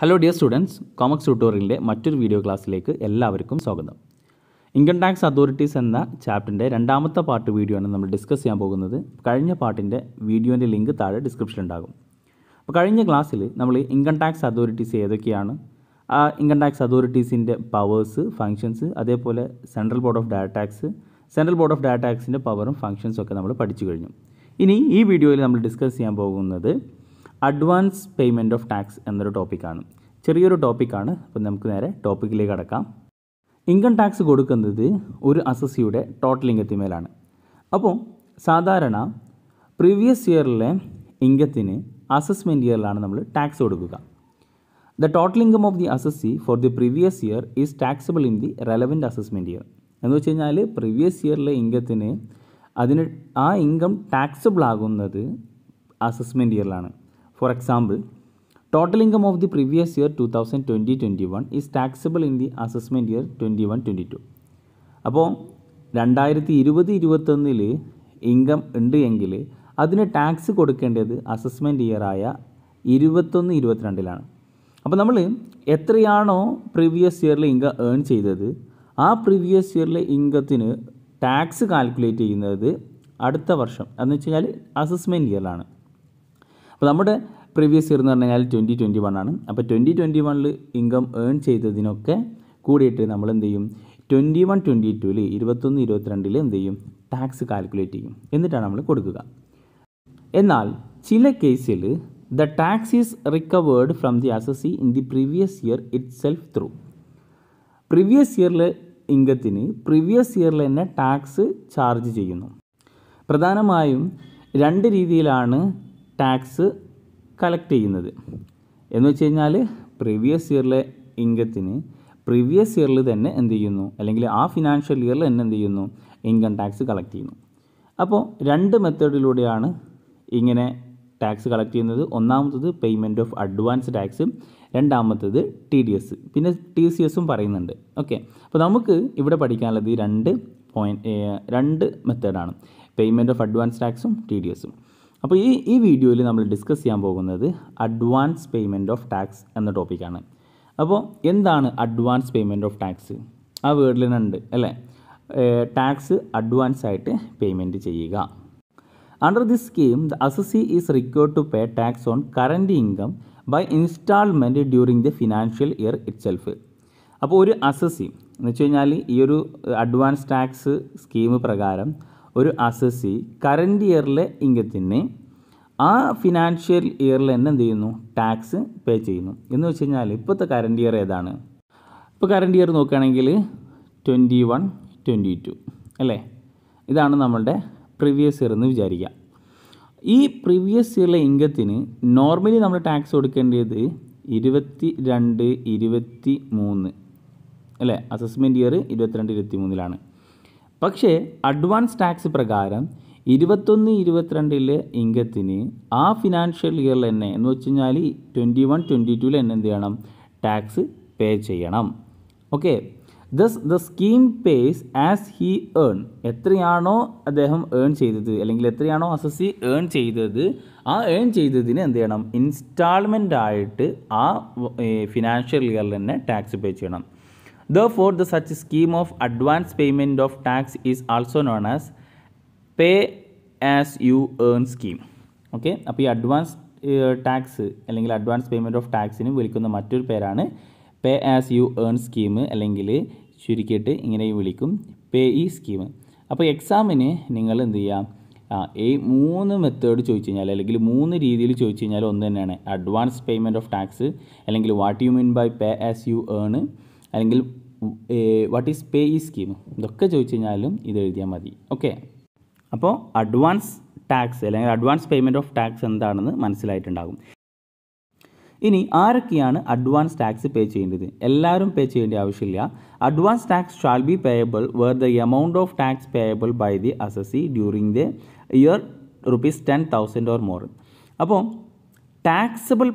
Hello dear students കോമക്സ് ട്യൂട്ടോറിയലിന്റെ മറ്റൊരു video ക്ലാസ്സിലേക്ക് എല്ലാവർക്കും സ്വാഗതം. ഇൻകം ടാക്സ് അതോറിറ്റീസ് എന്ന ചാപ്റ്ററിന്റെ രണ്ടാമത്തെ പാർട്ട് വീഡിയോ ആണ് നമ്മൾ ഡിസ്കസ് ചെയ്യാൻ പോകുന്നത്. കഴിഞ്ഞ പാർട്ടിന്റെ വീഡിയോന്റെ ലിങ്ക് താഴെ ഡിസ്ക്രിപ്ഷൻ ഉണ്ടാകും. അപ്പോൾ കഴിഞ്ഞ ക്ലാസ്സിൽ നമ്മൾ ഇൻകം ടാക്സ് അതോറിറ്റീസ് ഏതൊക്കെയാണ്? ആ ഇൻകം ടാക്സ് അതോറിറ്റീസിന്റെ പവേഴ്സ് ഫങ്ഷൻസ് അതേപോലെ central board of direct tax central board of direct പവറും ഫങ്ഷൻസും ഒക്കെ നമ്മൾ പഠിച്ചു കഴിഞ്ഞു. ഇനി ഈ വീഡിയോയിൽ നമ്മൾ ഡിസ്കസ് ചെയ്യാൻ പോകുന്നത് അഡ്വാൻസ് പേയ്മെന്റ് ഓഫ് ടാക്സ് എന്നൊരു ടോപ്പിക്കാണ്. ചെറിയൊരു ടോപ്പിക്കാണ്. അപ്പോൾ നമുക്ക് നേരെ ടോപ്പിക്കിലേക്ക് അടക്കാം ഇൻകം ടാക്സ് കൊടുക്കുന്നത് ഒരു അസസിയുടെ ടോട്ടൽ ഇൻകത്തിന്മേലാണ് അപ്പോൾ സാധാരണ പ്രീവിയസ് ഇയറിലെ ഇൻകത്തിന് അസസ്മെന്റ് ഇയറിലാണ് നമ്മൾ ടാക്സ് കൊടുക്കുക. The total income of the assessee for the previous year is taxable in the relevant assessment year. എന്ന് വെച്ച് കഴിഞ്ഞാൽ പ്രീവിയസ് ഇയറിലെ ഇൻകത്തിന് അതിന് ആ ഇൻകം ടാക്സബിൾ ആകുന്നത് assessment ഇയറിലാണ്. For example total income of the previous year two thousand twenty twenty one is taxable in the assessment year twenty one twenty two അപ്പോൾ രണ്ടായിരത്തി ഇരുപത് ഇരുപത്തൊന്നിൽ ഇൻകം ഉണ്ട് എങ്കിൽ അതിന് ടാക്സ് കൊടുക്കേണ്ടത് അസസ്മെന്റ് ഇയറായ ഇരുപത്തൊന്ന് ഇരുപത്തിരണ്ടിലാണ്. അപ്പോൾ നമ്മൾ എത്രയാണോ പ്രീവിയസ് ഇയറിൽ ഇൻകം ഏൺ ചെയ്തത് ആ പ്രീവിയസ് ഇയറിലെ ഇൻകത്തിന് ടാക്സ് കാൽക്കുലേറ്റ് ചെയ്യുന്നത് അടുത്ത വർഷം. എന്ന് വെച്ച് കഴിഞ്ഞാൽ അസസ്മെന്റ് ഇയറിലാണ് അപ്പോൾ നമ്മുടെ പ്രീവിയസ് ഇയർ എന്ന് പറഞ്ഞു കഴിഞ്ഞാൽ ട്വന്റി ട്വന്റി വൺ ആണ്. അപ്പോൾ ട്വന്റി ട്വന്റി വണ്ണിൽ ഇൻകം ഏൺ ചെയ്തതിനൊക്കെ കൂടിയിട്ട് നമ്മൾ എന്ത് ചെയ്യും? ട്വന്റി വൺ ട്വന്റി ടുവിൽ ഇരുപത്തൊന്ന് ഇരുപത്തിരണ്ടിൽ എന്ത് ചെയ്യും? ടാക്സ് കാൽക്കുലേറ്റ് ചെയ്യും. എന്നിട്ടാണ് നമ്മൾ കൊടുക്കുക. എന്നാൽ ചില കേസിൽ the tax is recovered from the assessee in the previous year itself through previous ഇയറിലെ ഇൻകത്തിന് പ്രീവിയസ് ഇയറിൽ തന്നെ ടാക്സ് ചാർജ് ചെയ്യുന്നു. പ്രധാനമായും രണ്ട് രീതിയിലാണ് ടാക്സ് കളക്ട് ചെയ്യുന്നത്. എന്ന് വെച്ച് കഴിഞ്ഞാൽ പ്രീവിയസ് ഇയറിലെ ഇൻകത്തിന് പ്രീവിയസ് ഇയറിൽ തന്നെ എന്ത് ചെയ്യുന്നു? അല്ലെങ്കിൽ ആ ഫിനാൻഷ്യൽ ഇയറിൽ തന്നെ എന്ത് ചെയ്യുന്നു? ഇൻകം ടാക്സ് കളക്ട് ചെയ്യുന്നു. അപ്പോൾ രണ്ട് മെത്തേഡിലൂടെയാണ് ഇങ്ങനെ ടാക്സ് കളക്ട് ചെയ്യുന്നത്. ഒന്നാമത്തത് പേയ്മെന്റ് ഓഫ് അഡ്വാൻസ് ടാക്സ് രണ്ടാമത്തത് ടി ഡി എസ് പിന്നെ ടി സി എസും പറയുന്നുണ്ട്. ഓക്കെ അപ്പോൾ നമുക്ക് ഇവിടെ പഠിക്കാനുള്ളത് ഈ രണ്ട് പോയിന്റ് രണ്ട് മെത്തേഡാണ് പേയ്മെന്റ് ഓഫ് അഡ്വാൻസ് ടാക്സും ടി ഡി എസും അപ്പോൾ ഈ ഈ വീഡിയോയിൽ നമ്മൾ ഡിസ്കസ് ചെയ്യാൻ പോകുന്നത് അഡ്വാൻസ് പേയ്മെന്റ് ഓഫ് ടാക്സ് എന്ന ടോപ്പിക്കാണ് അപ്പോൾ എന്താണ് അഡ്വാൻസ് പേയ്മെന്റ് ഓഫ് ടാക്സ് ആ വേർഡിൽ ഉണ്ട് അല്ലേ? ടാക്സ് അഡ്വാൻസ് ആയിട്ട് പേയ്മെന്റ് ചെയ്യുക. Under this scheme the assessee is required to pay tax on current income by instalment during the financial year itself അപ്പോൾ ഒരു അസസി എന്ന് വെച്ച് കഴിഞ്ഞാൽ ഈ ഒരു അഡ്വാൻസ് ടാക്സ് സ്കീം പ്രകാരം ഒരു അസസി കറന്റ് ഇയറിലെ ഇൻകത്തിന് ആ ഫിനാൻഷ്യൽ ഇയറിൽ തന്നെ എന്ത് ചെയ്യുന്നു? ടാക്സ് പേ ചെയ്യുന്നു. എന്ന് വെച്ച് കഴിഞ്ഞാൽ ഇപ്പോഴത്തെ കറന്റ് ഇയർ ഏതാണ്? ഇപ്പോൾ കറന്റ് ഇയർ നോക്കുകയാണെങ്കിൽ ട്വന്റി വൺ ട്വന്റി ടു അല്ലേ? ഇതാണ് നമ്മളുടെ പ്രീവിയസ് ഇയർ എന്ന് വിചാരിക്കുക ഈ പ്രീവിയസ് ഇയറിലെ ഇൻകത്തിന് നോർമലി നമ്മൾ ടാക്സ് കൊടുക്കേണ്ടത് ഇരുപത്തി രണ്ട് ഇരുപത്തി മൂന്ന് അല്ലേ? അസസ്മെന്റ് ഇയർ ഇരുപത്തിരണ്ട് ഇരുപത്തി മൂന്നിലാണ് പക്ഷേ അഡ്വാൻസ് ടാക്സ് പ്രകാരം ഇരുപത്തൊന്ന് ഇരുപത്തിരണ്ടിലെ ഇൻകത്തിന് ആ ഫിനാൻഷ്യൽ ഇയറിൽ തന്നെ എന്ന് വെച്ച് കഴിഞ്ഞാൽ ട്വന്റി വൺ ട്വന്റി ടുവിൽ തന്നെ എന്ത് ചെയ്യണം? ടാക്സ് പേ ചെയ്യണം. Okay thus the scheme pays as he earn എത്രയാണോ അദ്ദേഹം ഏൺ ചെയ്തത് അല്ലെങ്കിൽ എത്രയാണോ അസസി ഏൺ ചെയ്തത് ആ ഏൺ ചെയ്തതിന് എന്ത് ചെയ്യണം? ഇൻസ്റ്റാൾമെന്റ് ആയിട്ട് ആ ഫിനാൻഷ്യൽ ഇയറിൽ തന്നെ ടാക്സ് പേ ചെയ്യണം. Therefore, the such scheme of advance payment of tax is also known as pay as you earn scheme. Okay അപ്പോൾ ഈ അഡ്വാൻസ് ടാക്സ് അല്ലെങ്കിൽ അഡ്വാൻസ് പേയ്മെന്റ് ഓഫ് ടാക്സിന് വിളിക്കുന്ന മറ്റൊരു പേരാണ് pay as you earn scheme അല്ലെങ്കിൽ ചുരുക്കിയിട്ട് ഇങ്ങനെയും വിളിക്കും പേ ഇ സ്കീം അപ്പോൾ എക്സാമിന് നിങ്ങൾ എന്ത് ചെയ്യുക ഈ മൂന്ന് മെത്തേഡ് ചോദിച്ചു കഴിഞ്ഞാൽ അല്ലെങ്കിൽ മൂന്ന് രീതിയിൽ ചോദിച്ചു കഴിഞ്ഞാൽ ഒന്ന് തന്നെയാണ്. അഡ്വാൻസ് പേയ്മെന്റ് ഓഫ് ടാക്സ് അല്ലെങ്കിൽ what you mean by pay as you earn അല്ലെങ്കിൽ വാട്ട് ഈസ് പേ ഈ സ്കീം ഇതൊക്കെ ചോദിച്ചു കഴിഞ്ഞാലും ഇത് എഴുതിയാൽ മതി. ഓക്കെ അപ്പോൾ അഡ്വാൻസ് ടാക്സ് അല്ലെങ്കിൽ അഡ്വാൻസ് പേയ്മെന്റ് ഓഫ് ടാക്സ് എന്താണെന്ന് മനസ്സിലായിട്ടുണ്ടാകും. ഇനി ആരൊക്കെയാണ് അഡ്വാൻസ് ടാക്സ് പേ ചെയ്യേണ്ടത്? എല്ലാവരും പേ ചെയ്യേണ്ട ആവശ്യമില്ല. Advance tax shall be payable where the amount of tax payable by the assessee during the year rupees ten thousand or more അപ്പോൾ ടാക്സബിൾ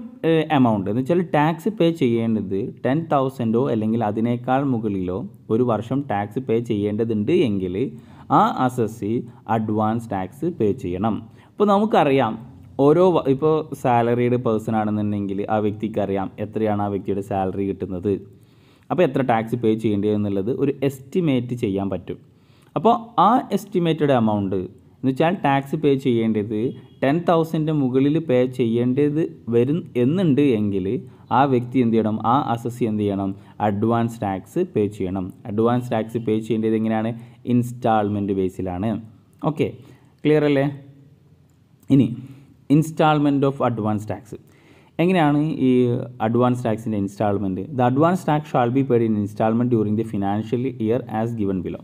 എമൗണ്ട് എന്ന് വെച്ചാൽ ടാക്സ് പേ ചെയ്യേണ്ടത് ടെൻ തൗസൻഡോ അല്ലെങ്കിൽ അതിനേക്കാൾ മുകളിലോ ഒരു വർഷം ടാക്സ് പേ ചെയ്യേണ്ടതുണ്ട് എങ്കിൽ ആ അസസി അഡ്വാൻസ് ടാക്സ് പേ ചെയ്യണം. അപ്പോൾ നമുക്കറിയാം ഓരോ ഇപ്പോൾ സാലറീഡ് പേഴ്സൺ ആണെന്നുണ്ടെങ്കിൽ ആ വ്യക്തിക്ക് അറിയാം എത്രയാണ് ആ വ്യക്തിയുടെ സാലറി കിട്ടുന്നത്. അപ്പോൾ എത്ര ടാക്സ് പേ ചെയ്യേണ്ടത് എന്നുള്ളത് ഒരു എസ്റ്റിമേറ്റ് ചെയ്യാൻ പറ്റും. അപ്പോൾ ആ എസ്റ്റിമേറ്റഡ് എമൗണ്ട് എന്ന് വെച്ചാൽ ടാക്സ് പേ ചെയ്യേണ്ടത് ടെൻ തൗസൻഡിന്റെ മുകളിൽ പേ ചെയ്യേണ്ടത് വരും എന്നുണ്ട് എങ്കിൽ ആ വ്യക്തി എന്ത് ചെയ്യണം? ആ അസസി എന്ത് ചെയ്യണം? അഡ്വാൻസ് ടാക്സ് പേ ചെയ്യണം. അഡ്വാൻസ് ടാക്സ് പേ ചെയ്യേണ്ടത് എങ്ങനെയാണ്? ഇൻസ്റ്റാൾമെന്റ് ബേസിലാണ്. ഓക്കെ ക്ലിയർ അല്ലേ? ഇനി ഇൻസ്റ്റാൾമെന്റ് ഓഫ് അഡ്വാൻസ് ടാക്സ്. എങ്ങനെയാണ് ഈ advance ടാക്സിന്റെ instalment the advance tax shall be paid in instalment during the financial year as given below.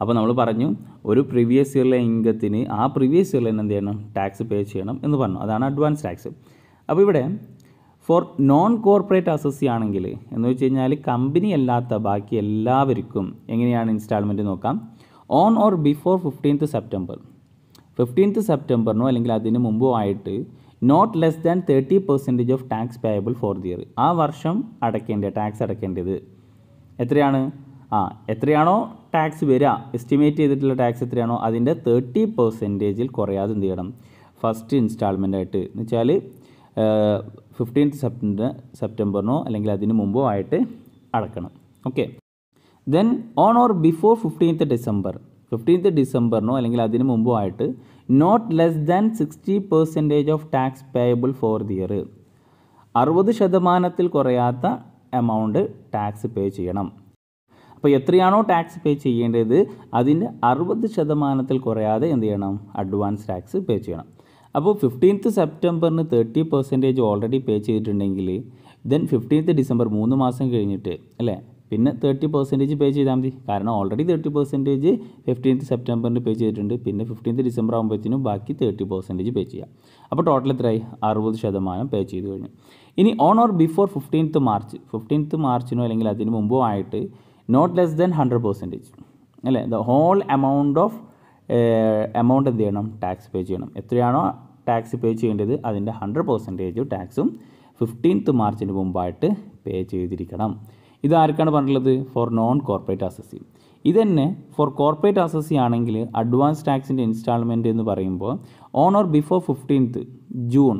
അപ്പോൾ നമ്മൾ പറഞ്ഞു ഒരു പ്രീവിയസ് ഇയറിലെ ഇൻകത്തിന് ആ പ്രീവിയസ് ഇയറിൽ തന്നെ എന്ത് ചെയ്യണം ടാക്സ് പേ ചെയ്യണം എന്ന് പറഞ്ഞു. അതാണ് അഡ്വാൻസ് ടാക്സ് അപ്പോൾ ഇവിടെ ഫോർ നോൺ കോർപ്പറേറ്റ് അസസ്സി ആണെങ്കിൽ എന്ന് വെച്ച് കഴിഞ്ഞാൽ കമ്പനി അല്ലാത്ത ബാക്കി എല്ലാവർക്കും എങ്ങനെയാണ് ഇൻസ്റ്റാൾമെന്റ് നോക്കാം? On or before fifteenth September fifteenth സെപ്റ്റംബറിനോ അല്ലെങ്കിൽ അതിന് മുമ്പോ ആയിട്ട് not less than thirty percentage of tax payable for the year ആ വർഷം അടയ്ക്കേണ്ട ടാക്സ് അടയ്ക്കേണ്ടത്. എത്രയാണ്? ആ എത്രയാണോ ടാക്സ് വരിക എസ്റ്റിമേറ്റ് ചെയ്തിട്ടുള്ള ടാക്സ് എത്രയാണോ അതിന്റെ തേർട്ടി പെർസെന്റേജിൽ കുറയാതെ എന്ത് ചെയ്യണം? ഫസ്റ്റ് ഇൻസ്റ്റാൾമെന്റ് ആയിട്ട് എന്ന് വെച്ചാൽ ഫിഫ്റ്റീൻത്ത് സെപ്റ്റംബർ സെപ്റ്റംബറിനോ അല്ലെങ്കിൽ അതിന് മുമ്പോ ആയിട്ട് അടക്കണം. Okay then on or before fifteenth December fifteenth ഡിസംബറിനോ അല്ലെങ്കിൽ അതിന് മുമ്പോ ആയിട്ട് not less than sixty percentage of tax payable for the year അറുപത് ശതമാനത്തിൽ കുറയാത്ത എമൗണ്ട് ടാക്സ് പേ ചെയ്യണം. അപ്പോൾ എത്രയാണോ ടാക്സ് പേ ചെയ്യേണ്ടത് അതിന്റെ അറുപത് ശതമാനത്തിൽ കുറയാതെ എന്ത് ചെയ്യണം? അഡ്വാൻസ് ടാക്സ് പേ ചെയ്യണം. അപ്പോൾ ഫിഫ്റ്റീൻത്ത് സെപ്റ്റംബറിന് തേർട്ടി പെർസെന്റേജ് ഓൾറെഡി പേ ചെയ്തിട്ടുണ്ടെങ്കിൽ ദെൻ ഫിഫ്റ്റീൻത്ത് ഡിസംബർ മൂന്ന് മാസം കഴിഞ്ഞിട്ട് അല്ലേ? പിന്നെ തേർട്ടി പെർസെന്റേജ് പേ ചെയ്താൽ മതി. കാരണം ഓൾറെഡി തേർട്ടി പെർസെന്റേജ് ഫിഫ്റ്റീൻത്ത് സെപ്റ്റംബറിന് പേ ചെയ്തിട്ടുണ്ട്. പിന്നെ ഫിഫ്റ്റീൻത്ത് ഡിസംബർ ആകുമ്പോഴത്തേനും ബാക്കി തേർട്ടി പെർസെന്റേജ് പേ ചെയ്യാം. അപ്പോൾ ടോട്ടൽ എത്രയായി? അറുപത് ശതമാനം പേ ചെയ്ത് കഴിഞ്ഞു. ഇനി on or before fifteenth March fifteenth മാർച്ചിനോ അല്ലെങ്കിൽ അതിന് മുമ്പോ ആയിട്ട് not less then hundred percentage അല്ലേ? The whole amount of amount എന്ത് ചെയ്യണം? ടാക്സ് പേ ചെയ്യണം. എത്രയാണോ ടാക്സ് പേ ചെയ്യേണ്ടത് അതിന്റെ ഹൺഡ്രഡ് പെർസെന്റേജ് ടാക്സും ഫിഫ്റ്റീൻത്ത് മാർച്ചിന് മുമ്പായിട്ട് പേ ചെയ്തിരിക്കണം. ഇത് ആർക്കാണ് പറഞ്ഞിട്ടുള്ളത്? ഫോർ നോൺ കോർപ്പറേറ്റ് അസസ്സി ഇത് തന്നെ ഫോർ കോർപ്പറേറ്റ് അസസ്സി ആണെങ്കിൽ അഡ്വാൻസ് ടാക്സിന്റെ ഇൻസ്റ്റാൾമെന്റ് എന്ന് പറയുമ്പോൾ on or before fifteenth June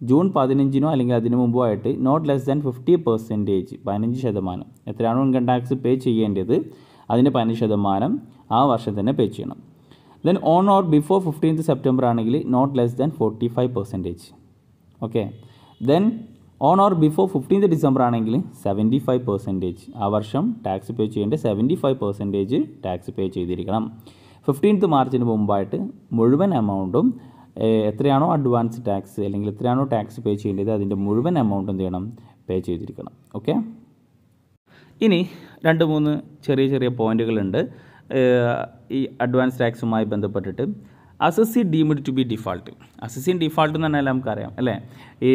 June പതിനഞ്ചിനോ അല്ലെങ്കിൽ അതിന് മുമ്പോ ആയിട്ട് not less than fifty percentage പതിനഞ്ച് ശതമാനം. എത്രയാണോ ഇൻകം ടാക്സ് പേ ചെയ്യേണ്ടത്? അതിന്റെ പതിനഞ്ച് ശതമാനം ആ വർഷം തന്നെ പേ ചെയ്യണം. Then on or before fifteenth September ആണെങ്കിൽ not less than forty five percentage okay then on or before fifteenth December ആണെങ്കിൽ സെവന്റി ഫൈവ് പെർസെന്റേജ് ആ വർഷം ടാക്സ് പേ ചെയ്യേണ്ട seventy five percentage tax pay ചെയ്തിരിക്കണം ഫിഫ്റ്റീൻത്ത് മാർച്ചിന് മുമ്പായിട്ട് മുഴുവൻ എമൗണ്ടും എത്രയാണോ അഡ്വാൻസ് ടാക്സ് അല്ലെങ്കിൽ എത്രയാണോ ടാക്സ് പേ ചെയ്യേണ്ടത് അതിന്റെ മുഴുവൻ എമൗണ്ട് എന്ത് ചെയ്യണം? പേ ചെയ്തിരിക്കണം. ഓക്കെ ഇനി രണ്ട് മൂന്ന് ചെറിയ ചെറിയ പോയിന്റുകളുണ്ട് ഈ അഡ്വാൻസ് ടാക്സുമായി ബന്ധപ്പെട്ടിട്ട് assessee deemed to be default assessee in default എന്ന് പറഞ്ഞാൽ നമുക്കറിയാം അല്ലേ? ഈ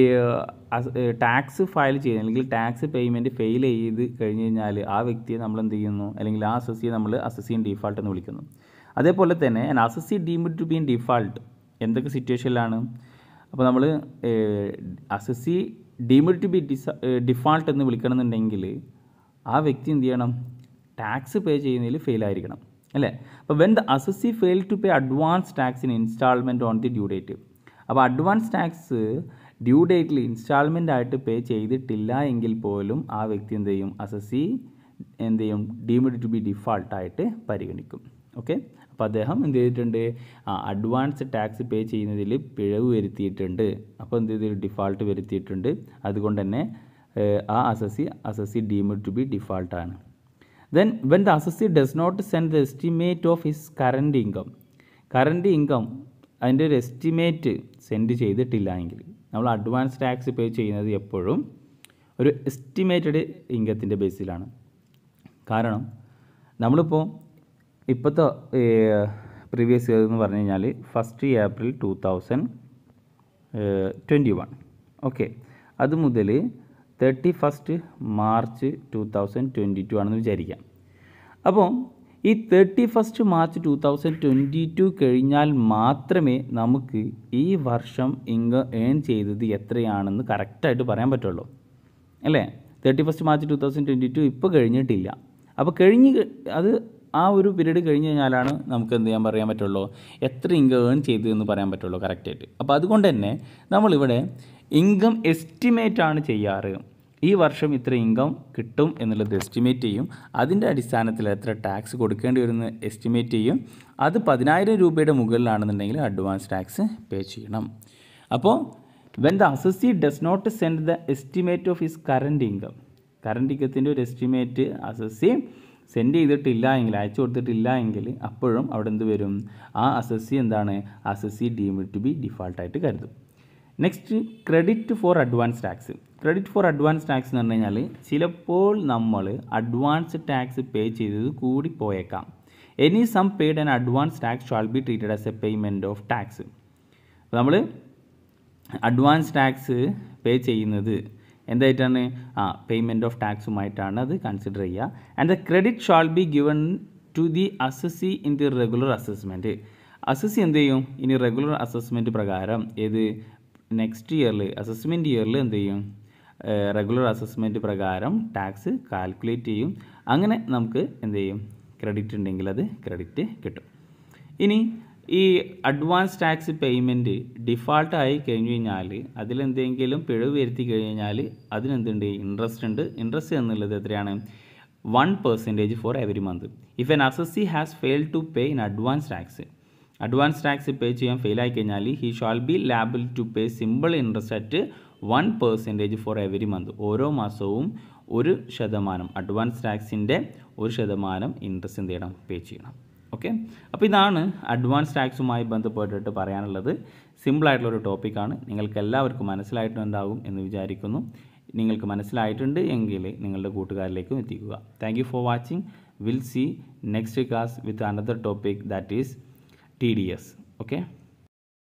ടാക്സ് ഫയൽ ചെയ്യുന്ന അല്ലെങ്കിൽ ടാക്സ് പേയ്മെന്റ് ഫെയിൽ ചെയ്ത് കഴിഞ്ഞ് കഴിഞ്ഞാൽ ആ വ്യക്തിയെ നമ്മൾ എന്ത് ചെയ്യുന്നു? അല്ലെങ്കിൽ ആ അസസിയെ നമ്മൾ അസസിൻ ഡിഫാൾട്ട് എന്ന് വിളിക്കുന്നു. അതേപോലെ തന്നെ assessee deemed to be in default എന്തൊക്കെ സിറ്റുവേഷനിലാണ് അപ്പോൾ നമ്മൾ അസസി ഡീമഡ് ടു ബി ഡിസ ഡിഫാൾട്ട് എന്ന് വിളിക്കണമെന്നുണ്ടെങ്കിൽ ആ വ്യക്തി എന്ത് ചെയ്യണം? ടാക്സ് പേ ചെയ്യുന്നതിൽ ഫെയിൽ ആയിരിക്കണം അല്ലേ? അപ്പോൾ when the assessee fail to pay advance tax in instalment on the due date അപ്പോൾ അഡ്വാൻസ് ടാക്സ് ഡ്യൂ ഡേറ്റിൽ ഇൻസ്റ്റാൾമെന്റ് ആയിട്ട് പേ ചെയ്തിട്ടില്ല എങ്കിൽ പോലും ആ വ്യക്തി എന്ത് ചെയ്യും? അസസി എന്ത് ചെയ്യും? ഡീംഡ് ടു ബി ഡിഫാൾട്ടായിട്ട് പരിഗണിക്കും. ഓക്കെ അപ്പോൾ അദ്ദേഹം എന്ത് ചെയ്തിട്ടുണ്ട്? ആ അഡ്വാൻസ് ടാക്സ് പേ ചെയ്യുന്നതിൽ പിഴവ് വരുത്തിയിട്ടുണ്ട്. അപ്പോൾ എന്ത് ചെയ്തു ഡിഫാൾട്ട് വരുത്തിയിട്ടുണ്ട്. അതുകൊണ്ട് തന്നെ ആ assessee assessee deemed to be ഡിഫാൾട്ടാണ് then when the assessee does not send the estimate of his current income current income അതിന്റെ ഒരു എസ്റ്റിമേറ്റ് സെൻഡ് ചെയ്തിട്ടില്ല എങ്കിൽ നമ്മൾ അഡ്വാൻസ് ടാക്സ് പേ ചെയ്യുന്നത് എപ്പോഴും ഒരു എസ്റ്റിമേറ്റഡ് ഇൻകത്തിന്റെ ബേസിലാണ് കാരണം നമ്മളിപ്പോൾ ഇപ്പോഴത്തെ പ്രീവിയസ് ഇയർ എന്ന് പറഞ്ഞു കഴിഞ്ഞാൽ first April two thousand twenty one okay അത് മുതൽ thirty first March two thousand twenty two ആണെന്ന് വിചാരിക്കാം. അപ്പോൾ ഈ thirty first March two thousand twenty two കഴിഞ്ഞാൽ മാത്രമേ നമുക്ക് ഈ വർഷം ഇങ്ങ് ഏൺ ചെയ്തത് എത്രയാണെന്ന് കറക്റ്റായിട്ട് പറയാൻ പറ്റുള്ളൂ. അല്ലേ? Thirty first March two thousand twenty two ഇപ്പോൾ കഴിഞ്ഞിട്ടില്ല. അപ്പോൾ കഴിഞ്ഞ് അത് ആ ഒരു പീരീഡ് കഴിഞ്ഞ് കഴിഞ്ഞാലാണ് നമുക്ക് എന്ത് ചെയ്യാൻ പറയാൻ പറ്റുള്ളൂ? എത്ര ഇൻകം ഏൺ ചെയ്തു എന്ന് പറയാൻ പറ്റുള്ളൂ കറക്റ്റായിട്ട് അപ്പോൾ അതുകൊണ്ട് തന്നെ നമ്മളിവിടെ ഇൻകം എസ്റ്റിമേറ്റ് ആണ് ചെയ്യാറ്. ഈ വർഷം ഇത്ര ഇൻകം കിട്ടും എന്നുള്ളത് എസ്റ്റിമേറ്റ് ചെയ്യും. അതിന്റെ അടിസ്ഥാനത്തിൽ എത്ര ടാക്സ് കൊടുക്കേണ്ടി വരുന്ന എസ്റ്റിമേറ്റ് ചെയ്യും. അത് പതിനായിരം രൂപയുടെ മുകളിലാണെന്നുണ്ടെങ്കിൽ അഡ്വാൻസ് ടാക്സ് പേ ചെയ്യണം. അപ്പോൾ when the assessee does not send the estimate of his current income current ഇൻകത്തിന്റെ ഒരു എസ്റ്റിമേറ്റ് അസസി സെൻഡ് ചെയ്തിട്ടില്ല എങ്കിൽ അയച്ചു കൊടുത്തിട്ടില്ല എങ്കിൽ അപ്പോഴും അവിടെ എന്ത് വരും? ആ അസസി എന്താണ്? അസസി ഡീംഡ് ടു ബി ഡിഫാൾട്ടായിട്ട് കരുതും. Next credit for advance tax credit for advance tax എന്ന് പറഞ്ഞു കഴിഞ്ഞാൽ ചിലപ്പോൾ നമ്മൾ അഡ്വാൻസ് ടാക്സ് പേ ചെയ്തത് കൂടി പോയേക്കാം any sum paid and advance tax shall be treated as a payment of tax നമ്മൾ അഡ്വാൻസ് ടാക്സ് പേ ചെയ്യുന്നത് എന്തായിട്ടാണ്? ആ പേയ്മെന്റ് ഓഫ് ടാക്സുമായിട്ടാണ് അത് കൺസിഡർ ചെയ്യുക. And the credit shall be given to the assessee in the regular assessment assessee എന്ത് ചെയ്യും? ഇനി റെഗുലർ അസസ്മെന്റ് പ്രകാരം ഏത്? നെക്സ്റ്റ് ഇയറിൽ അസസ്മെന്റ് ഇയറിൽ എന്ത് ചെയ്യും? റെഗുലർ അസസ്മെന്റ് പ്രകാരം ടാക്സ് കാൽക്കുലേറ്റ് ചെയ്യും. അങ്ങനെ നമുക്ക് എന്ത് ചെയ്യും? ക്രെഡിറ്റ് ഉണ്ടെങ്കിൽ അത് ക്രെഡിറ്റ് കിട്ടും. ഇനി ഈ അഡ്വാൻസ് ടാക്സ് പേയ്മെന്റ് ഡിഫാൾട്ട് ആയി കഴിഞ്ഞു കഴിഞ്ഞാൽ അതിലെന്തെങ്കിലും പിഴവ് വരുത്തി കഴിഞ്ഞാൽ അതിനെന്തുണ്ട്? ഇൻട്രസ്റ്റ് ഉണ്ട്. ഇൻട്രസ്റ്റ് എന്നുള്ളത് എത്രയാണ്? One percentage for every month if an assessee has fail to pay in advance tax advance tax pay ചെയ്യാൻ ഫെയിൽ ആയി കഴിഞ്ഞാൽ he shall be liable to pay simple interest at one percentage for every month ഓരോ മാസവും ഒരു ശതമാനം advance ടാക്സിന്റെ ഒരു ശതമാനം interest എന്ത് ചെയ്യണം? പേ ചെയ്യണം. ഓക്കെ അപ്പോൾ ഇതാണ് അഡ്വാൻസ് ടാക്സുമായി ബന്ധപ്പെട്ടിട്ട് പറയാനുള്ളത്. സിമ്പിളായിട്ടുള്ളൊരു ടോപ്പിക്കാണ് നിങ്ങൾക്ക് എല്ലാവർക്കും മനസ്സിലായിട്ടുണ്ടാകും എന്ന് വിചാരിക്കുന്നു. നിങ്ങൾക്ക് മനസ്സിലായിട്ടുണ്ട് എങ്കിൽ നിങ്ങളുടെ കൂട്ടുകാരിലേക്കും എത്തിക്കുക. Thank for watching will see next class with another topic that is T D S okay